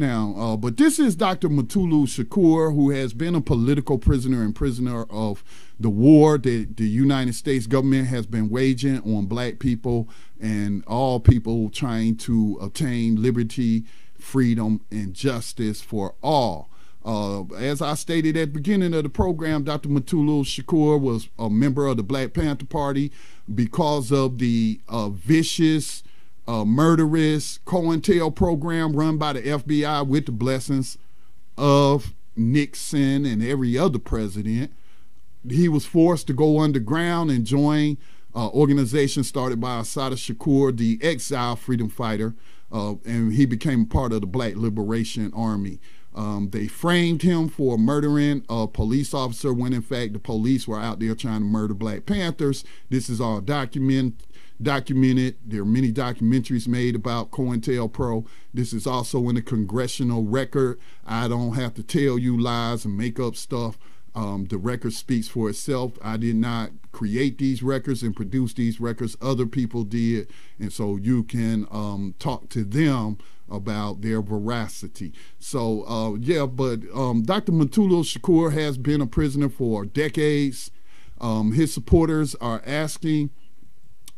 Now, uh, but this is Dr. Mutulu Shakur, who has been a political prisoner and prisoner of the war that the United States government has been waging on black people and all people trying to obtain liberty, freedom, and justice for all. Uh, as I stated at the beginning of the program, Dr. Mutulu Shakur was a member of the Black Panther Party because of the uh, vicious, uh, murderous COINTEL program run by the FBI with the blessings of Nixon and every other president. He was forced to go underground and join uh, organization started by Assata Shakur, the exile freedom fighter, uh, and he became part of the Black Liberation Army. Um, they framed him for murdering a police officer when, in fact, the police were out there trying to murder Black Panthers. This is all document, documented. There are many documentaries made about COINTELPRO. This is also in the congressional record. I don't have to tell you lies and make up stuff. Um, the record speaks for itself. I did not create these records and produce these records. Other people did. And so you can um, talk to them about their veracity. So, uh, yeah, but um, Dr. Mutulu Shakur has been a prisoner for decades. Um, his supporters are asking,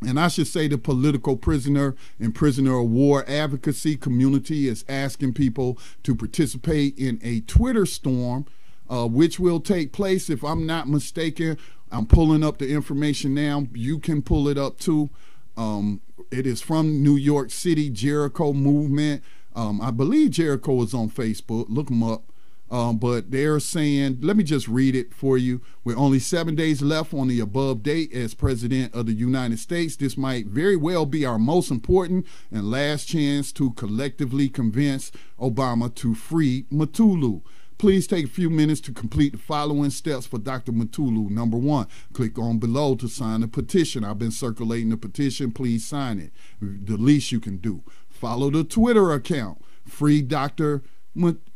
and I should say the political prisoner and prisoner of war advocacy community is asking people to participate in a Twitter storm, uh, which will take place, if I'm not mistaken. I'm pulling up the information now. You can pull it up too. Um, it is from New York City, Jericho Movement. Um, I believe Jericho is on Facebook. Look them up. Um, but they're saying, let me just read it for you. With only seven days left on the above date as President of the United States, this might very well be our most important and last chance to collectively convince Obama to free Mutulu. Please take a few minutes to complete the following steps for Dr. Mutulu. Number one, click on below to sign the petition. I've been circulating the petition. Please sign it. The least you can do. Follow the Twitter account, free Dr.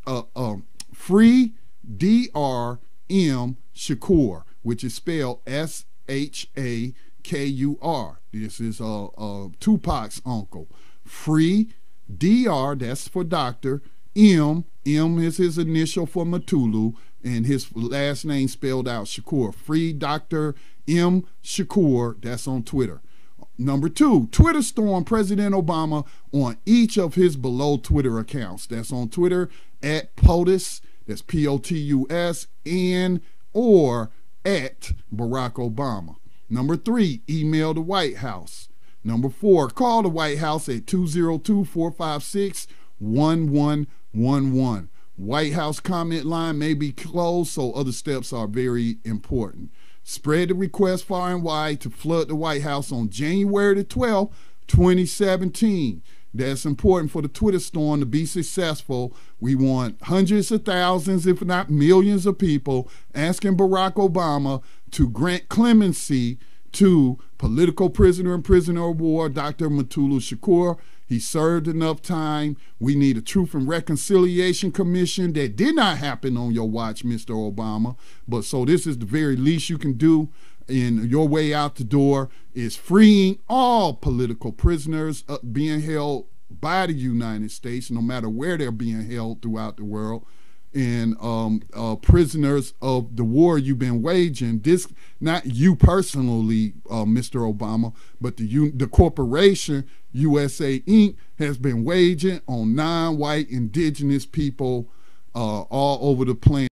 uh, uh, free Dr. M. Shakur, which is spelled S H A K U R. This is uh, uh, Tupac's uncle. Free Dr. That's for doctor. M. M is his initial for Mutulu, and his last name spelled out Shakur. Free Dr. M. Shakur. That's on Twitter. Number two, Twitter storm President Obama on each of his below Twitter accounts. That's on Twitter at POTUS, that's P O T U S, and or at Barack Obama. Number three, email the White House. Number four, call the White House at 202 456 1111. White House comment line may be closed, so other steps are very important. Spread the request far and wide to flood the White House on January the 12th, 2017. That's important for the Twitter storm to be successful. We want hundreds of thousands, if not millions, of people asking Barack Obama to grant clemency to political prisoner and prisoner of war, Dr. Mutulu Shakur. He served enough time. We need a Truth and Reconciliation Commission that did not happen on your watch, Mr. Obama. But so this is the very least you can do in your way out the door is freeing all political prisoners being held by the United States, no matter where they're being held throughout the world and um, uh, prisoners of the war you've been waging. This, not you personally, uh, Mr. Obama, but the the corporation USA Inc. has been waging on non-white indigenous people uh, all over the planet.